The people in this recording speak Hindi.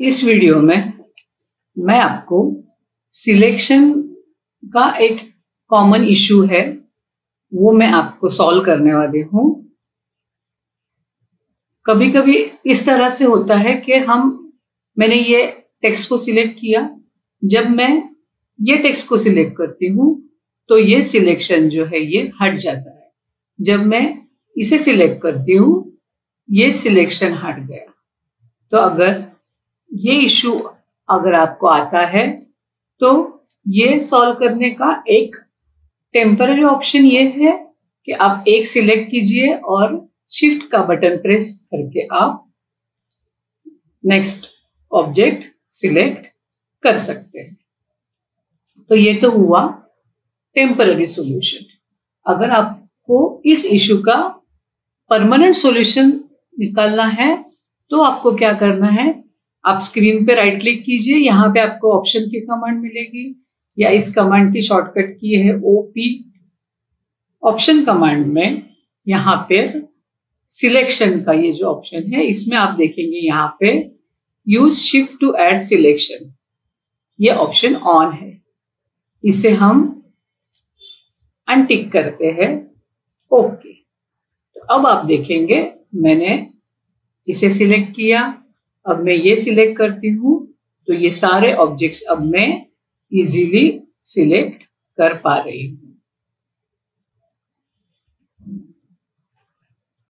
इस वीडियो में मैं आपको सिलेक्शन का एक कॉमन इशू है, वो मैं आपको सॉल्व करने वाली हूँ। कभी कभी इस तरह से होता है कि हम, मैंने ये टेक्स्ट को सिलेक्ट किया, जब मैं ये टेक्स्ट को सिलेक्ट करती हूँ तो ये सिलेक्शन जो है, ये हट जाता है। जब मैं इसे सिलेक्ट करती हूँ, ये सिलेक्शन हट गया। तो अगर ये इशू अगर आपको आता है तो ये सॉल्व करने का एक टेम्पररी ऑप्शन ये है कि आप एक सिलेक्ट कीजिए और शिफ्ट का बटन प्रेस करके आप नेक्स्ट ऑब्जेक्ट सिलेक्ट कर सकते हैं। तो ये तो हुआ टेम्पररी सॉल्यूशन अगर आपको इस इशू का परमानेंट सॉल्यूशन निकालना है तो आपको क्या करना है? आप स्क्रीन पे राइट क्लिक कीजिए, यहाँ पे आपको ऑप्शन की कमांड मिलेगी, या इस कमांड की शॉर्टकट की है ओ पी ऑप्शन कमांड में यहाँ पे सिलेक्शन का ये जो ऑप्शन है, इसमें आप देखेंगे यहाँ पे use shift to add selection ये ऑप्शन ऑन है। इसे हम अनटिक करते हैं। ओके तो अब आप देखेंगे, मैंने इसे सिलेक्ट किया। अब मैं ये सिलेक्ट करती हूँ तो ये सारे ऑब्जेक्ट्स अब मैं इजीली सिलेक्ट कर पा रही हूँ।